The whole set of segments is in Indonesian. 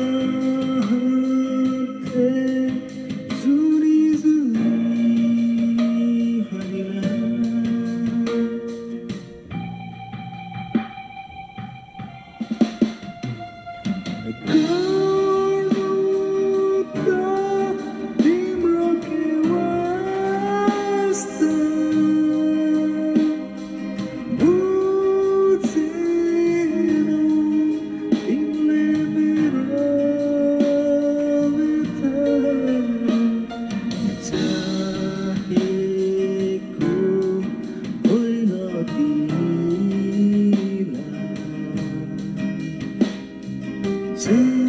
you. to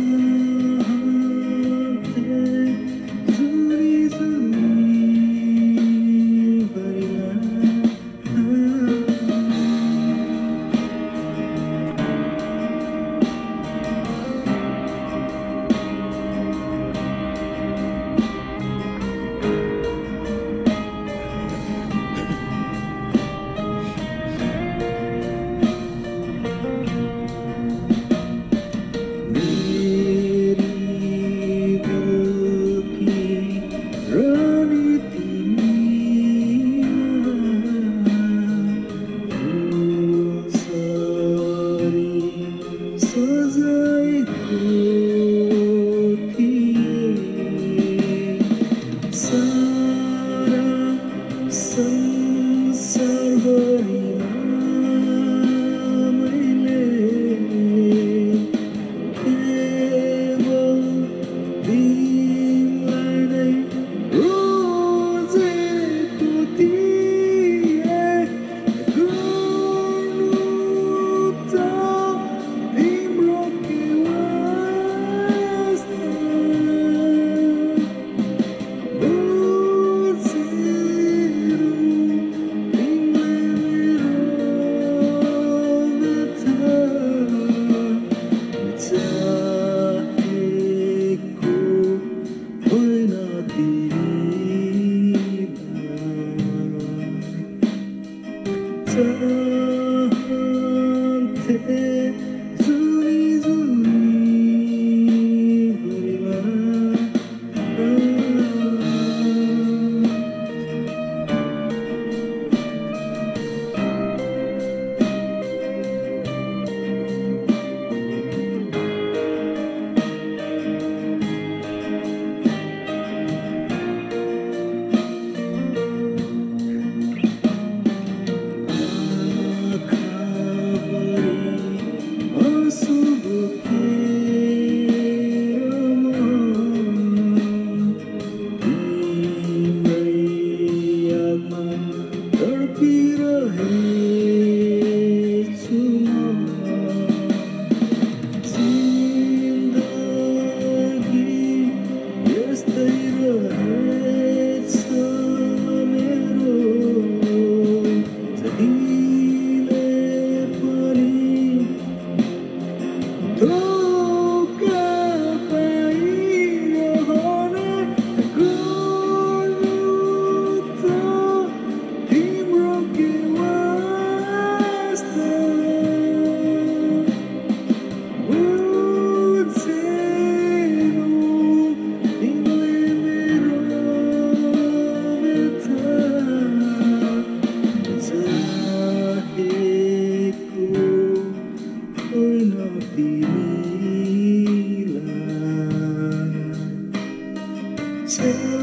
sendirilah.